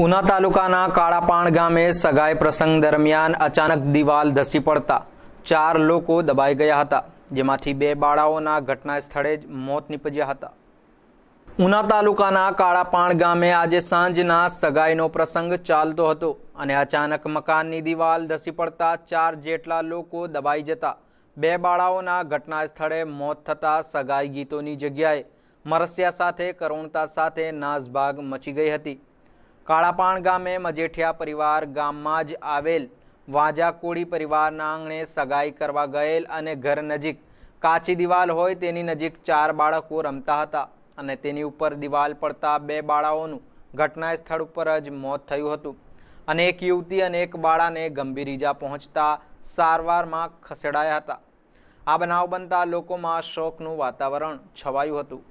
ઉના તાલુકાના કાળાપાણ ગામે સગાઈ પ્રસંગ દરમિયાન અચાનક દિવાલ ધસી પડતા ચાર લોકો દબાઈ ગયા હતા, જેમાંથી બે બાળાઓના ઘટના સ્થળે જ મોત નીપજ્યા હતા. ઉના તાલુકાના કાળાપાણ ગામે આજે સાંજના સગાઈનો પ્રસંગ ચાલતો હતો અને અચાનક મકાનની દિવાલ ધસી પડતા ચાર જેટલા લોકો દબાઈ જતા બે બાળાઓના ઘટના સ્થળે મોત થતા સગાઈ ગીતોની જગ્યાએ મરસ્યા સાથે કરુણતા સાથે નાસભાગ મચી ગઈ હતી. કાળાપાણ ગામે મજેઠિયા પરિવાર ગામમાં જ આવેલ વાંજા કોળી પરિવારના આંગણે સગાઈ કરવા ગયેલ અને ઘર નજીક કાચી દિવાલ હોય તેની નજીક ચાર બાળકો રમતા હતા અને તેની ઉપર દિવાલ પડતા બે બાળાઓનું ઘટના સ્થળ ઉપર જ મોત થયું હતું. અને એક યુવતી અને એક બાળાને ગંભીર ઈજા પહોંચતા સારવારમાં ખસેડાયા હતા. આ બનાવ બનતા લોકોમાં શોકનું વાતાવરણ છવાયું હતું.